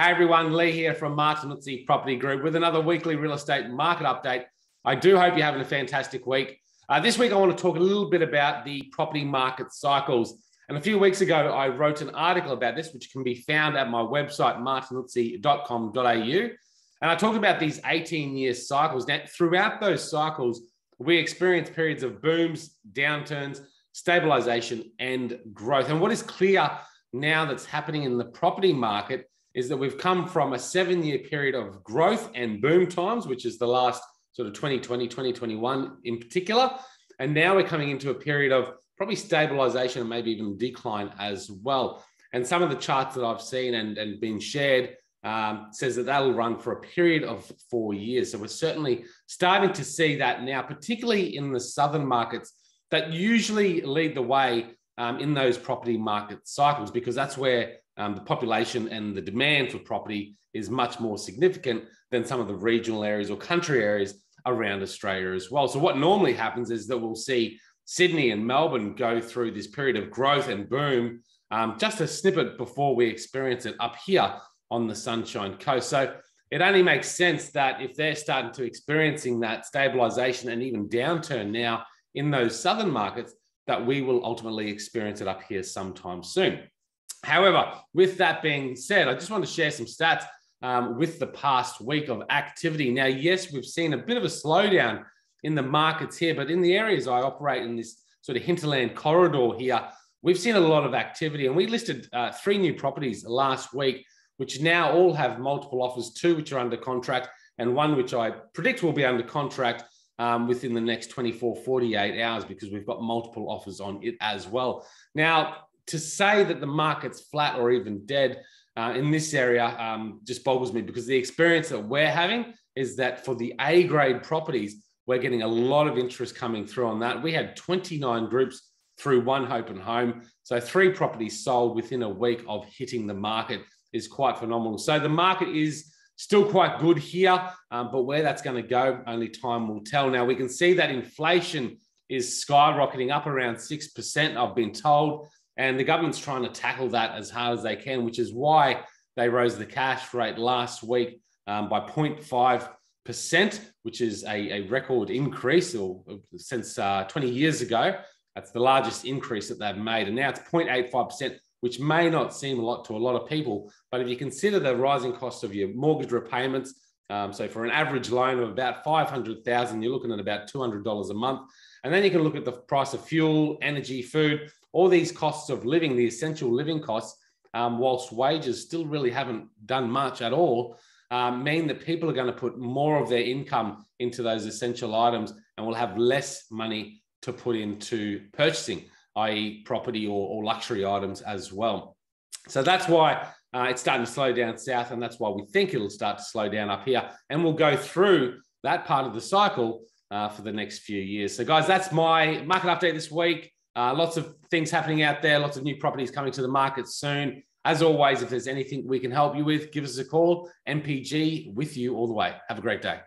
Hey everyone, Leigh here from Martinuzzi Property Group with another weekly real estate market update. I do hope you're having a fantastic week. Uh, this week, I want to talk a little bit about the property market cycles. And a few weeks ago, I wrote an article about this, which can be found at my website, martinuzzi.com.au. And I talked about these 18 year cycles. Now, throughout those cycles, we experience periods of booms, downturns, stabilization, and growth. And what is clear now that's happening in the property market is that we've come from a seven year period of growth and boom times, which is the last sort of 2020, 2021 in particular. And now we're coming into a period of probably stabilization and maybe even decline as well. And some of the charts that I've seen and, and been shared um, says that that'll run for a period of four years. So we're certainly starting to see that now, particularly in the southern markets that usually lead the way um, in those property market cycles, because that's where um, the population and the demand for property is much more significant than some of the regional areas or country areas around Australia as well. So, what normally happens is that we'll see Sydney and Melbourne go through this period of growth and boom, um, just a snippet before we experience it up here on the Sunshine Coast. So, it only makes sense that if they're starting to experiencing that stabilization and even downturn now in those southern markets, that we will ultimately experience it up here sometime soon. However, with that being said, I just want to share some stats um, with the past week of activity. Now, yes, we've seen a bit of a slowdown in the markets here, but in the areas I operate in this sort of hinterland corridor here, we've seen a lot of activity. And we listed uh, three new properties last week, which now all have multiple offers, two which are under contract, and one which I predict will be under contract um, within the next 24, 48 hours because we've got multiple offers on it as well. Now, to say that the market's flat or even dead uh, in this area um, just boggles me because the experience that we're having is that for the A grade properties, we're getting a lot of interest coming through on that. We had 29 groups through One Open Home. So three properties sold within a week of hitting the market is quite phenomenal. So the market is still quite good here, um, but where that's going to go, only time will tell. Now we can see that inflation is skyrocketing up around 6%, I've been told. And the government's trying to tackle that as hard as they can, which is why they rose the cash rate last week um, by 0.5%, which is a, a record increase or, since uh, 20 years ago. That's the largest increase that they've made. And now it's 0.85%, which may not seem a lot to a lot of people. But if you consider the rising cost of your mortgage repayments, um, so for an average loan of about 500,000, you're looking at about $200 a month. And then you can look at the price of fuel, energy, food, all these costs of living, the essential living costs, um, whilst wages still really haven't done much at all, um, mean that people are going to put more of their income into those essential items and will have less money to put into purchasing, i.e., property or, or luxury items as well. So that's why uh, it's starting to slow down south, and that's why we think it'll start to slow down up here. And we'll go through that part of the cycle uh, for the next few years. So, guys, that's my market update this week. Uh, lots of things happening out there, lots of new properties coming to the market soon. As always, if there's anything we can help you with, give us a call. MPG with you all the way. Have a great day.